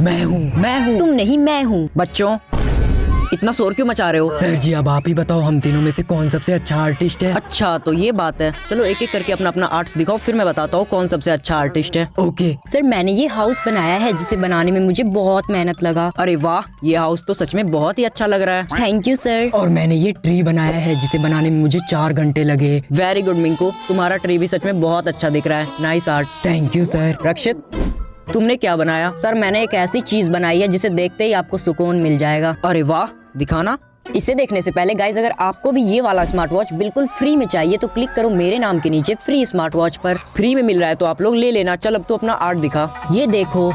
मैं हूँ मैं हूँ। तुम नहीं मैं हूँ। बच्चों इतना शोर क्यों मचा रहे हो? सर जी अब आप ही बताओ हम तीनों में से कौन सबसे अच्छा आर्टिस्ट है? अच्छा तो ये बात है। चलो एक एक करके अपना अपना आर्ट्स दिखाओ फिर मैं बताता हूँ कौन सबसे अच्छा आर्टिस्ट है। ओके। सर मैंने ये हाउस बनाया है जिसे बनाने में मुझे बहुत मेहनत लगा। अरे वाह ये हाउस तो सच में बहुत ही अच्छा लग रहा है। थैंक यू सर और मैंने ये ट्री बनाया है जिसे बनाने में मुझे चार घंटे लगे। वेरी गुड मिंकू तुम्हारा ट्री भी सच में बहुत अच्छा दिख रहा है। Nice art thank you sir Rakshit. तुमने क्या बनाया? सर मैंने एक ऐसी चीज़ बनाई है जिसे देखते ही आपको सुकून मिल जाएगा। अरे वाह दिखाना? इसे देखने से पहले गाइज़ अगर आपको भी ये वाला स्मार्ट वॉच बिल्कुल फ्री में चाहिए तो क्लिक करो मेरे नाम के नीचे फ्री स्मार्ट वॉच पर। फ्री में मिल रहा है तो आप लोग ले लेना। चल अब तो अपना आर्ट दिखा। ये देखो